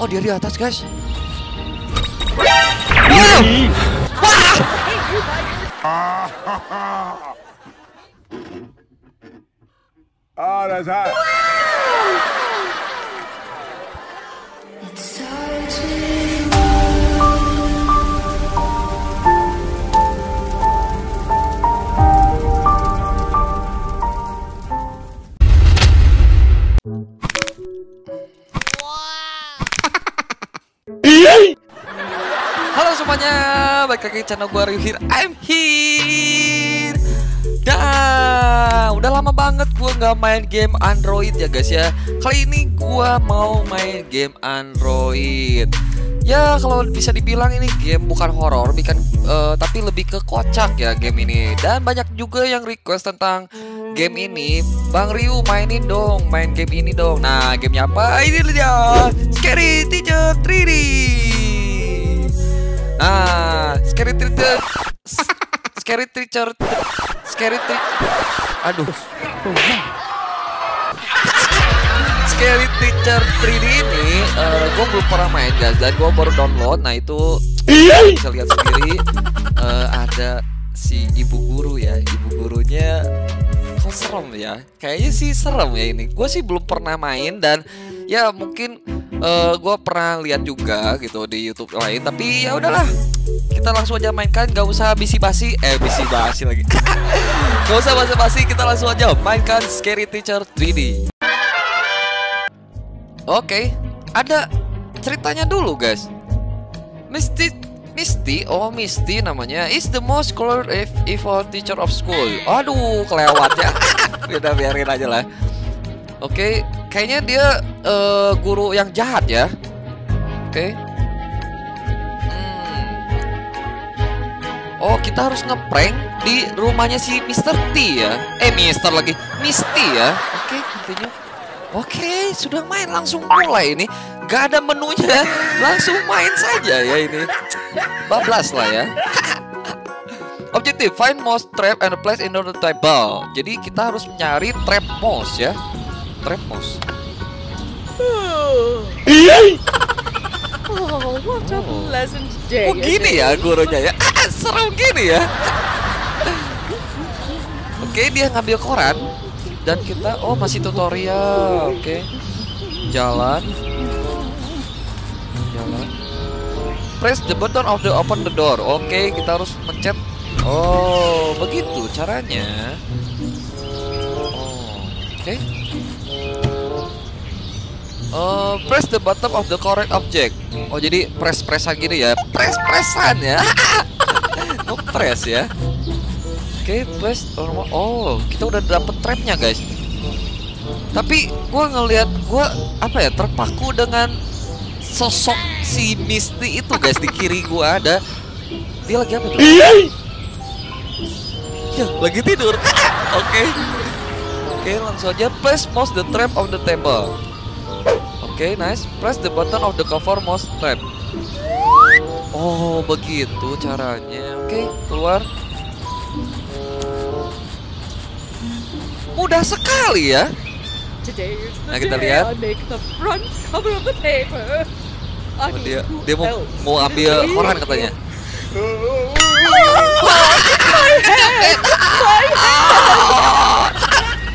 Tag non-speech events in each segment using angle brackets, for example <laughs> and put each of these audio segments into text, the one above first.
Oh dia di atas guys. Oh, that's hot. Halo semuanya, balik lagi channel gue Ryu here. I'm here. Dan udah lama banget gue nggak main game Android ya guys ya. Kali ini gue mau main game Android. Ya kalau bisa dibilang ini game bukan horor, bukan eh, tapi lebih ke kocak ya game ini. Dan banyak juga yang request tentang game ini. Bang Ryu mainin dong, main game ini dong. Nah gamenya apa? Ini dia, Scary Teacher 3D. Nah, scary teacher, scary teacher, scary teacher, aduh, scary teacher 3D ini, gue belum pernah main guys, dan gue baru download. Nah itu bisa lihat sendiri eh, ada si ibu guru ya, ibu gurunya serem ya, kayaknya sih serem ya ini. Gue sih belum pernah main dan ya mungkin eh gue pernah lihat juga gitu di YouTube lain tapi ya udahlah. Kita langsung aja mainkan gak usah bisi-basi. Eh bisi-basi lagi. <laughs> Gak usah basa-basi kita langsung aja mainkan Scary Teacher 3D Oke ada ceritanya dulu guys. Misty Misty oh Misty namanya is the most colored if evil teacher of school aduh kelewat ya <laughs> udah biarin aja lah Oke, kayaknya dia eh, guru yang jahat ya. Oke. Hmm. Oh, kita harus ngeprank di rumahnya si Mr. T ya. Eh, Mister lagi. Misty ya. Oke, continue. Oke, sudah main langsung mulai ini. Gak ada menunya, <laughs> langsung main saja ya ini. Bablas lah ya. <laughs> Objektif, find mouse trap and place in the table. Jadi kita harus mencari trap mouse ya. Trap mouse. Oh, what a Oh. pleasant day. Oh gini ya gurunya ya <laughs> Ah, Serem gini ya Oke dia ngambil koran Dan kita Oh masih tutorial Oke Jalan Jalan Press the button of the open the door Oke kita harus mencet Oh begitu caranya Oke Oh, press the bottom of the correct object. Oh, jadi press-pressan gini ya. Press-pressan ya. <laughs> oh, press ya. Oke, press normal. Oh, kita udah dapet trapnya, guys. Tapi gua ngelihat gua apa ya, terpaku dengan sosok si Misty itu, guys, di kiri gua ada. Dia lagi apa tuh? Ya, lagi tidur. <laughs> Oke. Oke, langsung aja press mouse the trap of the table. Oke, nice. Press the button of the cover mouse trap. Oh, begitu caranya. Oke, keluar. Mudah sekali ya. Nah, kita lihat. Oh, mean, dia dia mau mau ambil <laughs> koran katanya. <laughs>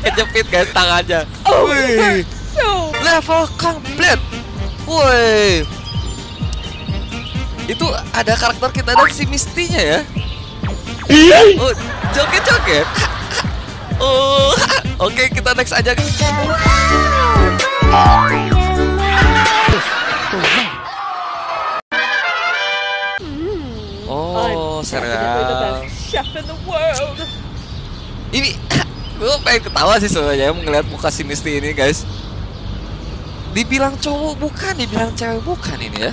Kejepit guys tangannya. Oh. Level complete. Woi. Itu ada karakter kita dan si Mistinya ya. Oh, joget-joget. Oh, <laughs> oke kita next aja. Oh, serial. best chef in the world. Ini <coughs> gue pengen ketawa sih sebenarnya melihat muka si Misty ini guys. Dibilang cowok bukan, dibilang cewek bukan ini ya.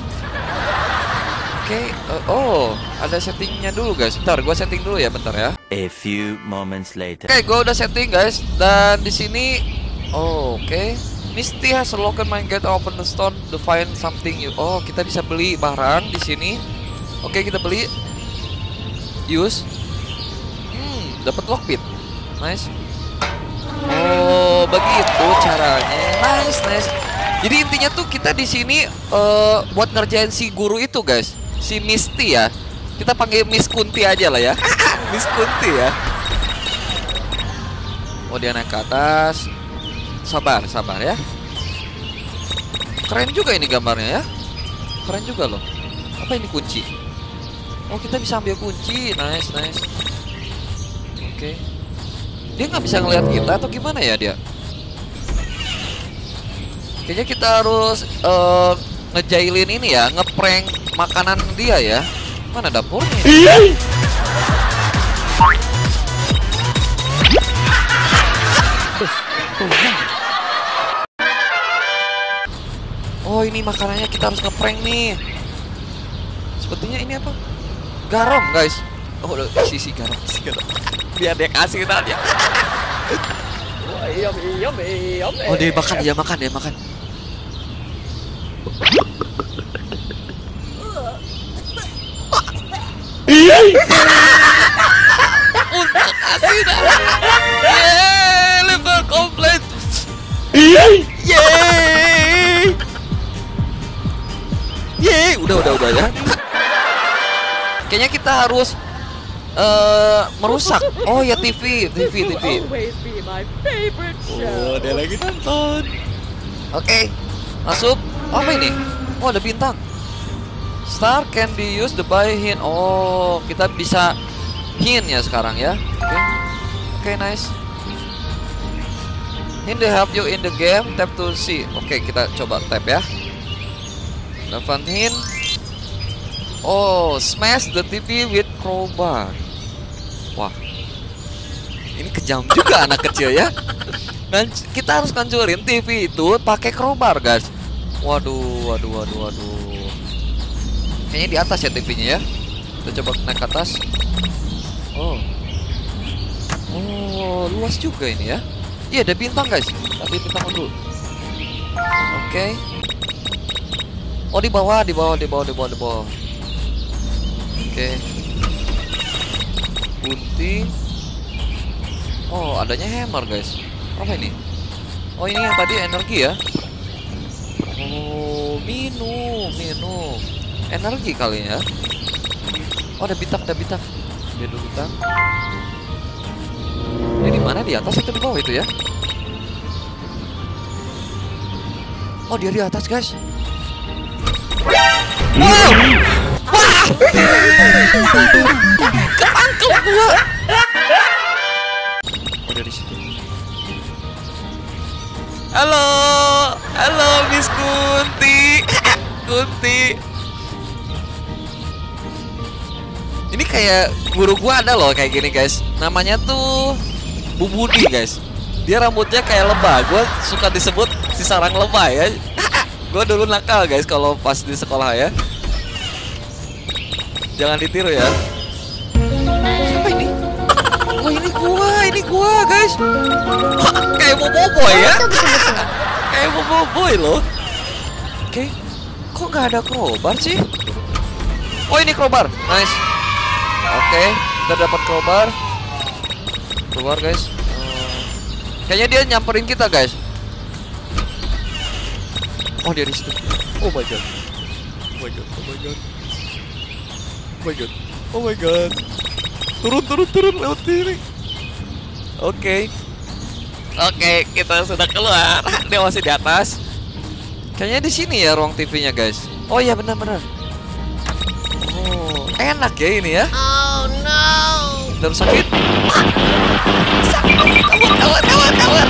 Oke, eh, oh ada settingnya dulu guys. Bentar, gue setting dulu ya, bentar ya. A few moments later. Oke, gue udah setting guys. Dan di sini, oh, oke. Misty has a lock and mine get open the stone to find something you. Oh, kita bisa beli barang di sini. Oke, kita beli. Use. Hmm, dapat lockpick. Nice. Oh, begitu caranya. Nice, nice. Jadi intinya tuh kita di sini eh, buat ngerjain si guru itu guys, si Misty ya. Kita panggil Miss Kunti aja lah ya. <laughs> Miss Kunti ya. Oh dia naik ke atas. Sabar, sabar ya. Keren juga ini gambarnya ya. Keren juga loh. Apa ini kunci? Oh kita bisa ambil kunci. Nice, nice. Oke. Dia nggak bisa ngelihat kita atau gimana ya dia? Kayaknya kita harus eh, ngejailin ini ya, ngeprank makanan dia ya. Mana dapurnya? Oh ini makanannya kita harus ngeprank nih. Sepertinya ini apa? Garam guys. Oh udah isi isi garam, isi garam. Biar dia kasih tadi. Yummy, yummy, yummy. Oh dia makan, dia makan, dia makan. Untuk kasih dah. Level komplit. Yeay. Yeay, udah udah udah ya. Kayaknya kita harus eh merusak. Oh ya TV, TV, TV. Oh, dia lagi nonton. Oke, masuk. Apa ini? Oh, ada bintang. Star can be used to buy hint. Oh, kita bisa hint ya sekarang ya. Oke. Oke, nice. Hint to help you in the game. Tap to see. Oke, kita coba tap ya. Dapat hint. Oh, smash the TV with crowbar. Wah, ini kejam juga <laughs> anak kecil ya. Dan kita harus ngancurin TV itu pakai crowbar, guys. Waduh, waduh, waduh, waduh. Kayaknya di atas ya TV-nya ya. Kita coba naik ke atas. Oh. Oh, luas juga ini ya. Iya, ada bintang, guys. Tapi bintang dulu. Oke. Oh, di bawah, di bawah, di bawah, di bawah, di bawah. Oke. Gunting. Oh, adanya hammer, guys. Apa ini? Oh, ini yang tadi energi ya. Oh, minum, minum. Energi kali ya. Oh, ada bintang, ada. Dia dulu bintang. Ini di mana? Di atas atau di bawah itu ya? Oh, dia di atas, guys. Wow! Oh, dari situ. Halo, halo Miss Kunti, Kunti. Ini kayak guru gua ada loh kayak gini guys. Namanya tuh Bu Budi guys. Dia rambutnya kayak lebah. Gua suka disebut si sarang lebah ya. <laughs> gua dulu nakal guys kalau pas di sekolah ya. Jangan ditiru ya. Siapa ini? <laughs> Oh ini gua, ini gua guys. <laughs> kayak boboiboy ya. <laughs> kayak boboiboy loh. Oke. Kok nggak ada crowbar sih? Oh ini crowbar, nice. Oke, kita dapat crowbar. Keluar guys. Eh, kayaknya dia nyamperin kita guys. Oh dia di situ. Oh my god. Oh my god. Oh my god. Oh my god. Oh my god. Turun turun turun lewat sini. Oke. Oke, kita sudah keluar. <laughs> Dia masih di atas. Kayaknya di sini ya ruang TV-nya, guys. Oh iya benar-benar. Oh, enak ya ini ya. Oh no. Dan sakit. Sakit. Kabur, kabur.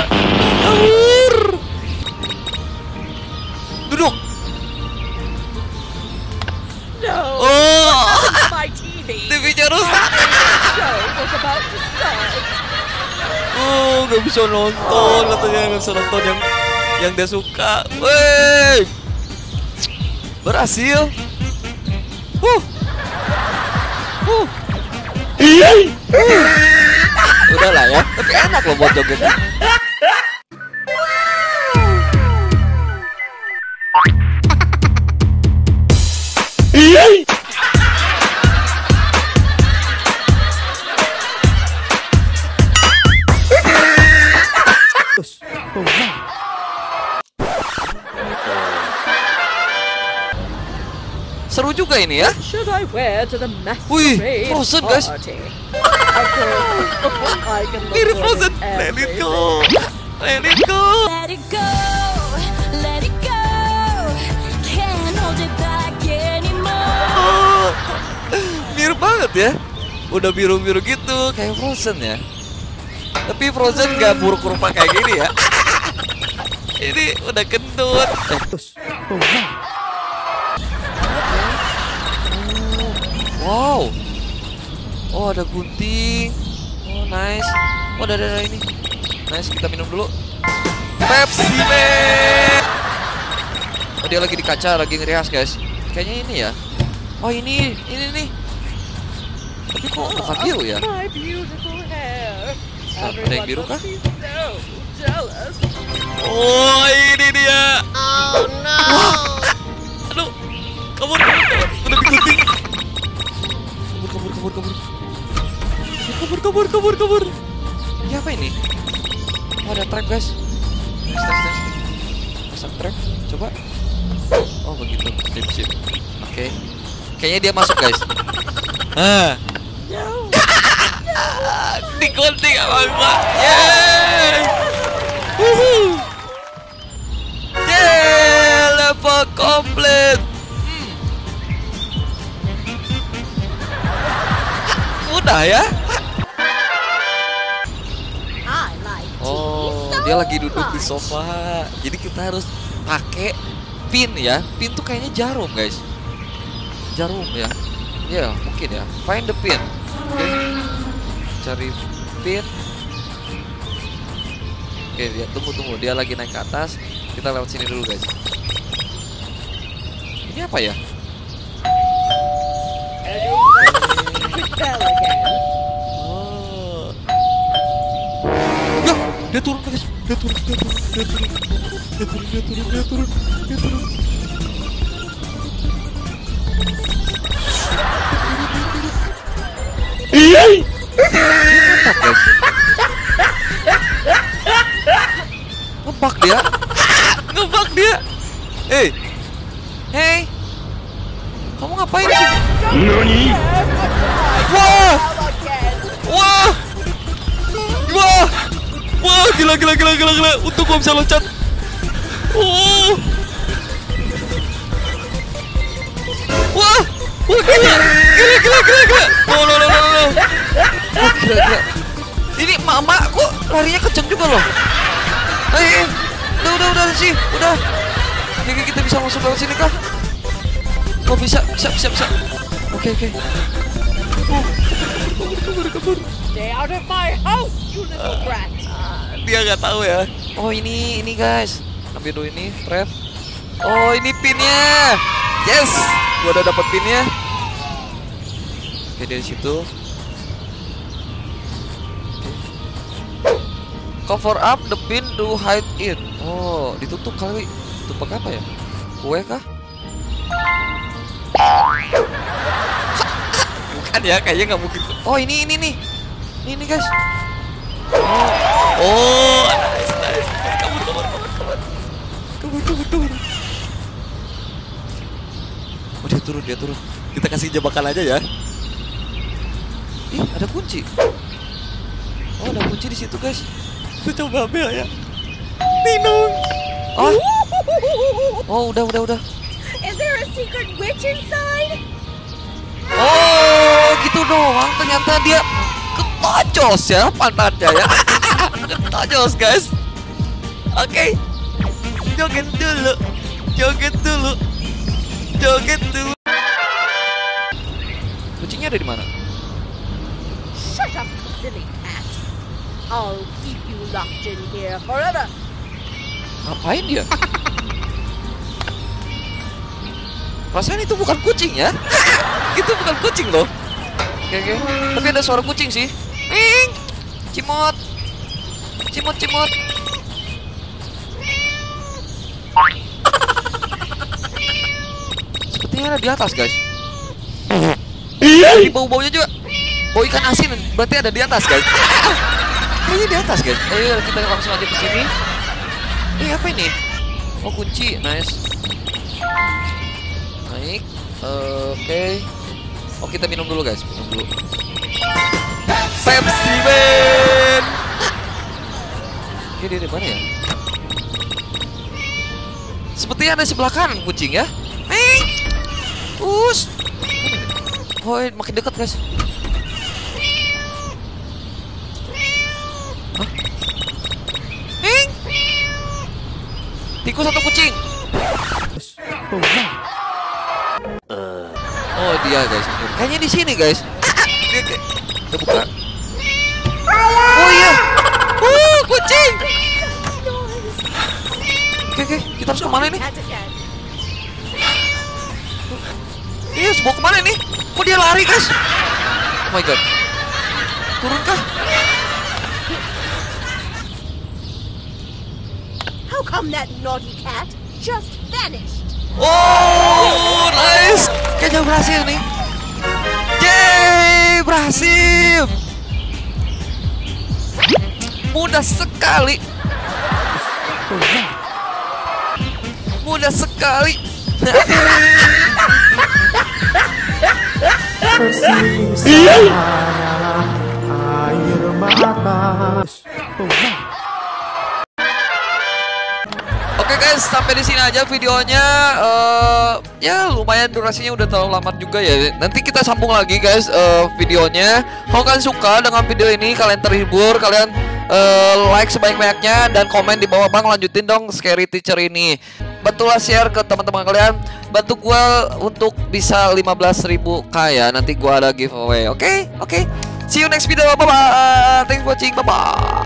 Nggak bisa nonton katanya nggak bisa nonton yang yang dia suka. Wey, berhasil. Huh. Huh. Udah lah ya, tapi enak loh buat jogetnya. Juga ini ya. What should I wear to the Wih, Frozen, guys. Mirip Frozen. Let it go. Let it go. Let it go, let it go. Can't hold it back anymore. Oh, mirip banget ya. Udah biru-biru gitu, kayak Frozen ya. Tapi Frozen gak buruk rupa kayak gini ya. <laughs> Ini udah gendut. Wow. Oh ada gunting. Oh nice. Oh ada ada ini. Nice kita minum dulu. Pepsi Man. Oh dia lagi di kaca, lagi ngerias guys. Kayaknya ini ya. Oh ini, ini nih. Tapi kok bukan biru ya? My beautiful hair. Ah, ada yang biru kah? Oh ini dia. Oh no. <laughs> Aduh, kabur, kabur, Kabur, kabur, kabur, kabur. Kabur, kabur. Ini apa ini? Oh ada trap guys. Nice, nice, nice. Pasang trap. Coba. Oh begitu. Sip, sip. Oke. Kayaknya dia masuk guys. Ah. No. <laughs> Digunting sama gua. Yeay. Yeay, level komplit. Mudah ya? Oh, dia lagi duduk di sofa. Jadi kita harus pakai pin ya. Pin tuh kayaknya jarum, guys. Jarum ya. Ya, mungkin ya. Find the pin. Oke. Cari pin. Oke, dia tunggu tunggu. Dia lagi naik ke atas. Kita lewat sini dulu, guys. Ini apa ya? Oh. Ya, dia turun guys. Dia turun, dia turun, dia turun. Dia turun, dia turun, dia turun, dia turun. Guys. Ngebak dia. Ngebak dia. Hey. Hey. Kamu ngapain sih? Wah! Wah! Wah! Wah, gila gila gila gila gila. Untuk gua bisa loncat. Oh. Wah! Wah, gila. Gila gila gila gila. Oh, no, no, no, no. Wah, gila gila. Ini mama kok larinya kenceng juga loh. Eh, eh. udah udah udah sih, udah. Oke, kita bisa masuk lewat sini kah? Oh bisa, bisa, bisa, bisa. Oke, oke. Oh, kabur, kabur, kabur. Stay out of my house, you little brat. Dia nggak tahu ya. Oh ini, ini guys. Ambil dulu ini, trap. Oh ini pinnya. Yes, gua udah dapat pinnya. Oke dari situ. Cover up the pin to hide it. Oh ditutup kali. Tutup apa ya? Kue kah? Bukan ya, kayaknya nggak mungkin. Oh ini ini nih, ini nih guys. Oh, oh, nice nice. Kabur kabur kabur kabur. Kabur kabur kabur. Oh dia turun dia turun. Kita kasih jebakan aja ya. Ih ada kunci. Oh ada kunci di situ guys. Kita coba ambil ya. Nino. Oh. Oh udah udah udah. Is there a secret witch inside? Oh, gitu doang. Ternyata dia ketojos ya pantatnya ya. <laughs> ketojos guys. Oke. Joget dulu. Joget dulu. Joget dulu. Kucingnya ada di mana? Shut up, silly cat. I'll keep you locked in here forever. Ngapain dia? <laughs> Perasaan itu bukan kucing ya? <laughs> itu bukan kucing loh. Oke oke. Tapi ada suara kucing sih. Ing, cimot, cimot cimot. Sepertinya ada di atas guys. Ini bau-baunya juga. Bau ikan asin berarti ada di atas guys. Kayaknya di atas guys. Ayo kita langsung aja ke sini. Ini apa ini? Oh kunci, nice. Naik. Eh, Oke. Oh kita minum dulu guys, minum dulu. Pepsi Man. Oke dia di mana ya? Sepertinya ada sebelah kanan kucing ya. Us. Oh, makin dekat guys. Tikus atau kucing? Oh dia guys, kayaknya di sini guys. Dia kayak- kita buka. Oh iya, uh kucing. Oke oke, kita harus ke mana nih? Iya, harus bawa ke mana nih? Kok dia lari guys? Oh my god, turun kah? How come that naughty cat just vanished? Oh, nice. Kayaknya berhasil nih. Yeay, berhasil. Mudah sekali. Mudah sekali. <laughs> Oke guys, sampai di sini aja videonya. Eh, ya lumayan durasinya udah terlalu lama juga ya. Nanti kita sambung lagi guys eh, videonya. Kalau kalian suka dengan video ini, kalian terhibur, kalian eh, like sebanyak-banyaknya dan komen di bawah bang lanjutin dong scary teacher ini. Bantulah share ke teman-teman kalian. Bantu gua untuk bisa 15.000 k ya. Nanti gua ada giveaway. Oke? Oke. See you next video. Bye bye. Thanks for watching. Bye bye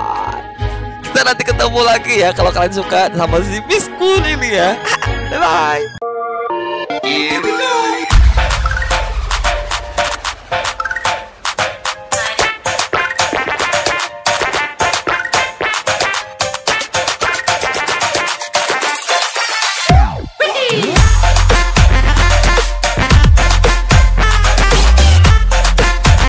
kita nanti ketemu lagi ya kalau kalian suka sama si Miss ini ya. <laughs> Bye bye. Iya.